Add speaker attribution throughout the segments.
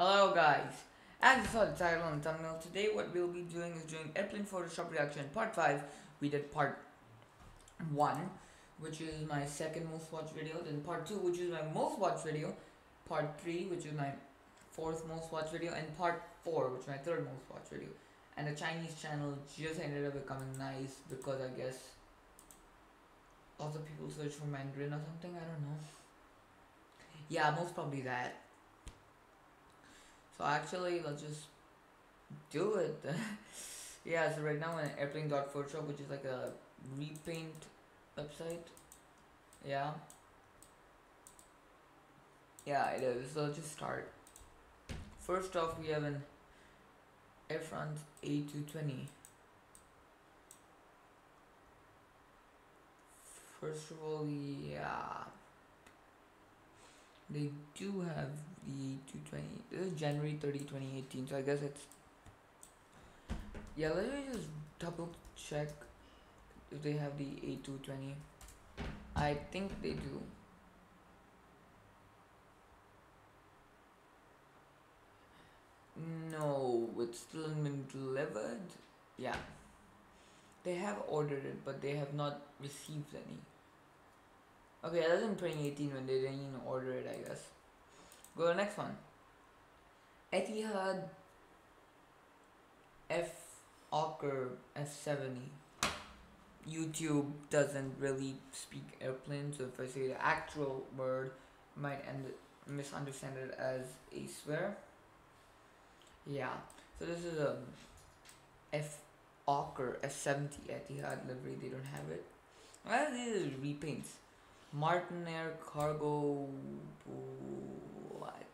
Speaker 1: Hello guys, as you saw the title and thumbnail, today what we'll be doing is doing airplane Photoshop reaction part 5. We did part 1, which is my second most watched video, then part 2, which is my most watched video, part 3, which is my fourth most watched video, and part 4, which is my third most watched video. And the Chinese channel just ended up becoming nice because I guess of people search for Mandarin or something, I don't know. Yeah, most probably that. So actually, let's just do it. yeah, so right now I'm in airplane.photoshop, which is like a repaint website. Yeah. Yeah, it is. So let's just start. First off, we have an Air France A220. First of all, yeah. They do have the 220. This is January 30, 2018. So I guess it's. Yeah, let me just double check if they have the A220. I think they do. No, it's still been delivered. Yeah. They have ordered it, but they have not received any. Okay, that was in 2018 when they didn't even order it, I guess. Go to the next one. Etihad F Hawker F70. YouTube doesn't really speak airplane, so if I say the actual word, might end misunderstand it as a swear. Yeah, so this is a F Hawker F70 Etihad livery. They don't have it. Well, these are repaints. Martinair Cargo what?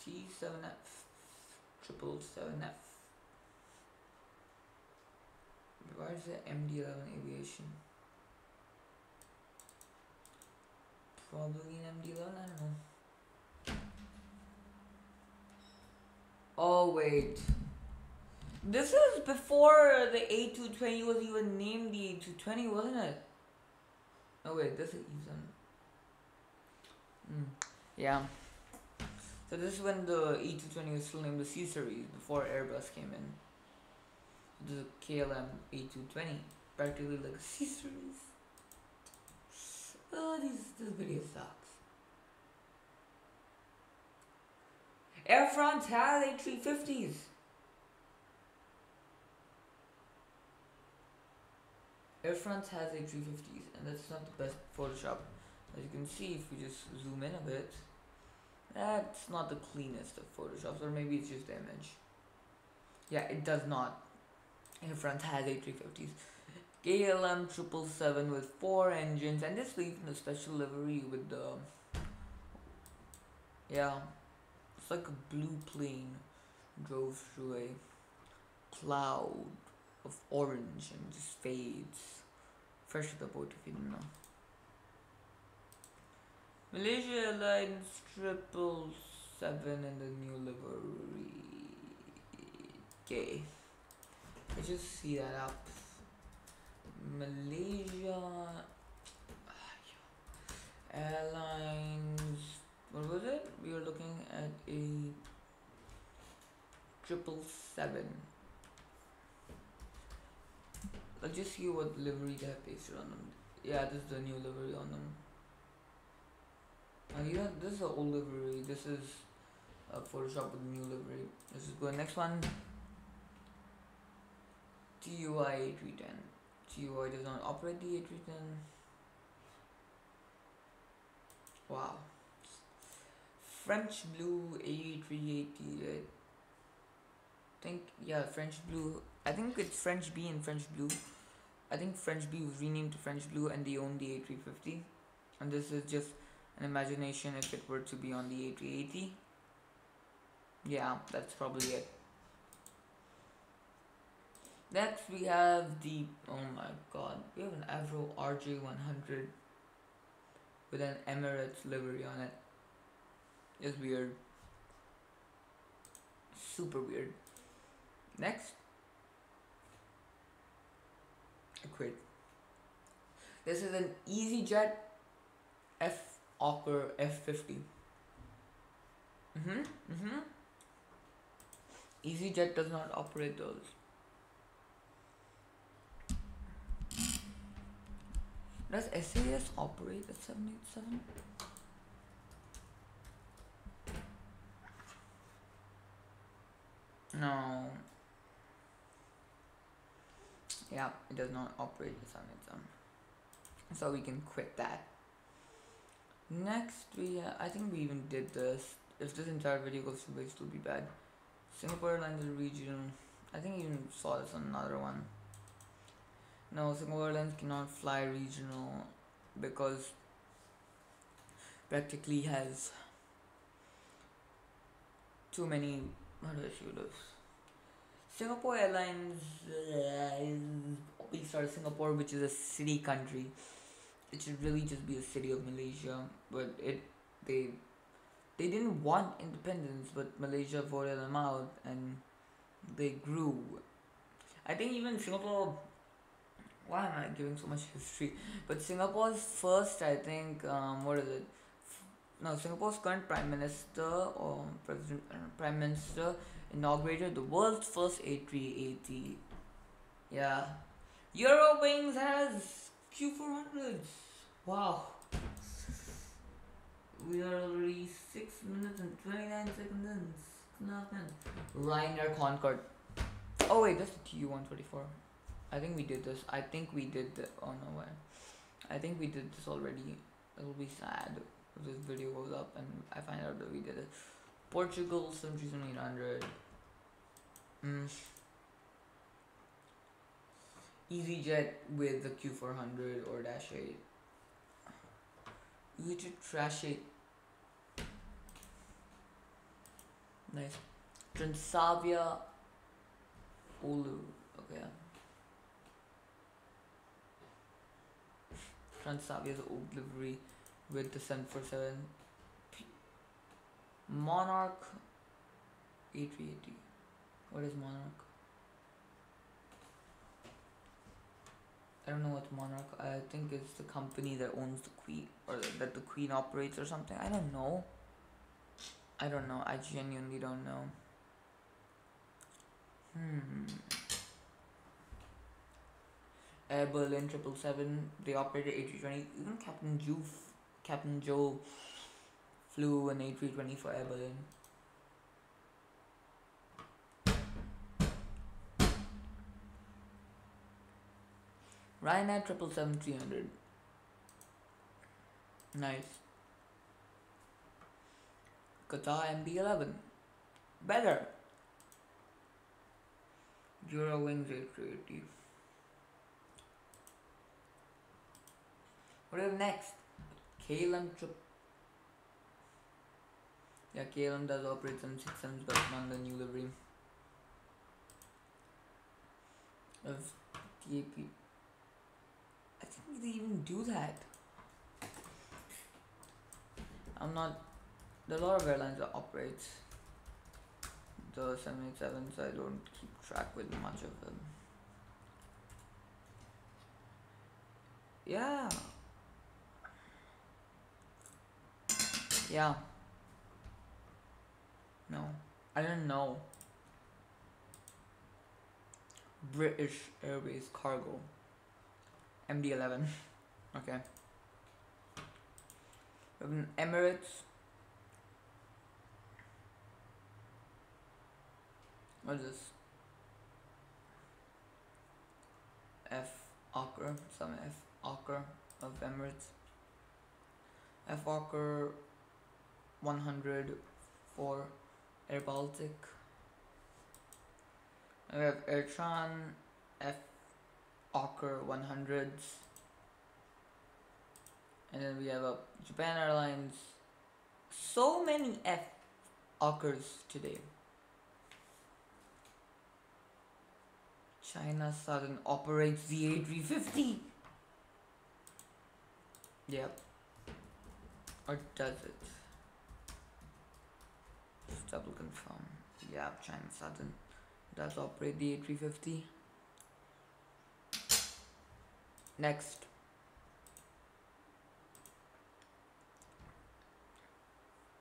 Speaker 1: T7F triple seven F. Where's the MD11 aviation? Probably an MD11, I don't know. Oh wait. This is before the A220 was even named the A220, wasn't it? Oh wait, this is even. Mm, yeah. So this is when the A220 was still named the C series before Airbus came in. The KLM A220, practically like a C series. Oh, this this video sucks. Air France has A350s. Air France has A350s and that's not the best Photoshop. As you can see if we just zoom in a bit, that's not the cleanest of Photoshops or maybe it's just the image. Yeah, it does not. Air France has A350s. KLM 777 with four engines and this leaves in a special livery with the yeah it's like a blue plane drove through a cloud of orange and just fades. Fresh the boat if you didn't know. Malaysia Airlines triple seven in the new livery. Okay. Let's just see that up. Malaysia Airlines what was it? We were looking at a triple seven. Let's just see what livery they have pasted on them. Yeah, this is the new livery on them. Uh, yeah, this is the old livery. This is uh, Photoshop with the new livery. Let's just go next one. TUI 310. TUI does not operate the A310. Wow. French Blue A380. I think, yeah, French Blue I think it's French B and French Blue. I think French B was renamed to French Blue and they own the A350. And this is just an imagination if it were to be on the A380. Yeah, that's probably it. Next we have the, oh my god, we have an Avro RJ100 with an Emirates livery on it. It's weird. Super weird. Next quit. This is an EasyJet F Hawker F50. Mm-hmm. Mm-hmm. EasyJet does not operate those. Does SAS operate a 787? No. Yeah, it does not operate the 787. So we can quit that. Next, we uh, I think we even did this. If this entire video goes to waste, it'll be bad. Singapore Airlines region. I think you even saw this on another one. No, Singapore Airlines cannot fly regional because practically has too many. How do this? Singapore Airlines uh, is based of Singapore, which is a city country. It should really just be a city of Malaysia, but it they they didn't want independence, but Malaysia voted them out, and they grew. I think even Singapore why am I giving so much history? But Singapore's first, I think, um, what is it? No, Singapore's current prime minister or president, uh, prime minister inaugurated the world's first A380. Yeah, Eurowings has Q400s. Wow. We are already six minutes and twenty nine seconds in. Nothing. Ryanair Concorde. Oh wait, that's the TU one twenty four. I think we did this. I think we did the. Oh no way. I think we did this already. It'll be sad if this video goes up and I find out that we did it. Portugal 737-800. Mm. EasyJet with the Q400 or Dash 8. You should trash it. Nice. Transavia Ulu. Okay. Transavia's old livery with the 747 Monarch A380. What is Monarch? I don't know what Monarch. I think it's the company that owns the Queen or that the Queen operates or something. I don't know. I don't know. I genuinely don't know. Hmm. Air Berlin triple seven. They operated A320. Even Captain Joe, Captain Joe, flew an A320 for Air Berlin. Ryanair triple seven three hundred. Nice. Qatar MD11. Better. Eurowings A380. What is next? KLM trip. Yeah, KLM does operate some systems, but not the new livery. Of TAP. I think they even do that. I'm not. There are a lot of airlines that operate the 787, so I don't keep track with much of them. Yeah. Yeah. No. I don't know. British Airways Cargo. MD11. okay. Emirates. What is this? F Ocker, some F Ocker of Emirates. F Ocker 100 for Air Baltic. We have Airtran F Ocker 100s. And then we have Japan Airlines. So many F Ockers today. China Southern operates the A350. Yep. Or does it? double confirm yeah China Southern does operate the A350 next.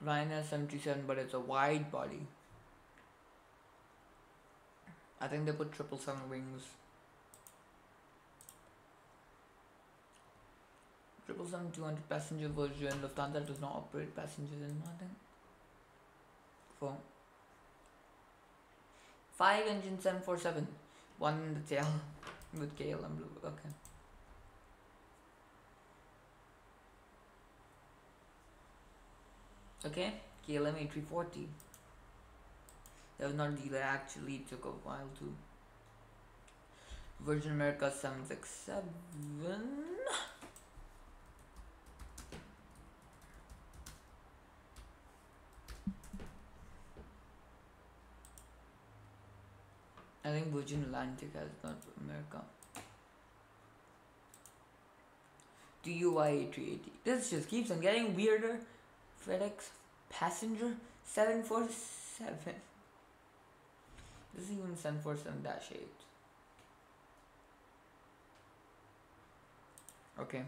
Speaker 1: Ryanair 77 but it's a wide body. I think they put 777 wings 777-200 passenger version Lufthansa does not operate passengers in I think 4 5 engine 747 one in the tail with Gale and blue okay. Okay KLM A340 that was not a dealer actually it took a while to. Virgin America 767 I think Virgin Atlantic has North America. TUI 380. This just keeps on getting weirder. FedEx passenger 747. This is even 747 dash 8. Okay.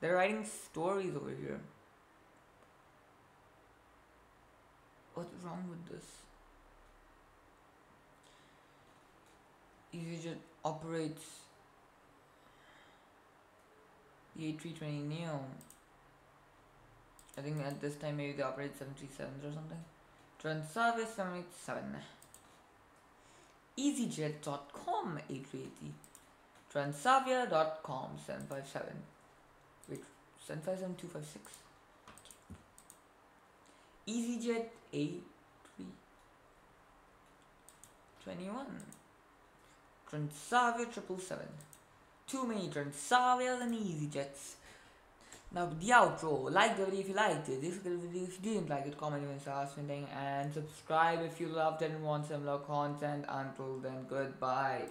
Speaker 1: They're writing stories over here. What's wrong with this? EasyJet operates the A320 Neo. I think at this time maybe they operate 737s or something. Transavia 787. EasyJet.com A380. Transavia.com 757. Wait, 757 256. EasyJet A321. Transavia 777. Too many Transavias and EasyJets. Now the outro. Like the video if you liked it. The video if you didn't like it. Comment even say something and subscribe if you loved it and want similar content. Until then, goodbye.